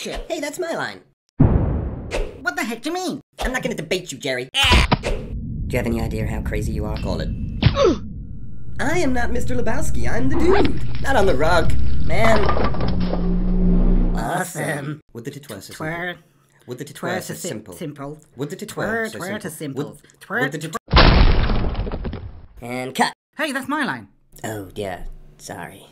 action. Hey, that's my line. What the heck do you mean? I'm not gonna debate you, Jerry. Ah! Do you have any idea how crazy you are? Call it. I am not Mr. Lebowski. I'm the dude. Not on the rug. Man. Awesome. Would the titwer so Twer. simple? Would the Twer titwer simple? simple. Would the Twer, titwer so twer to simple? Would- Twer the And cut. Hey, that's my line. Oh, dear. Sorry.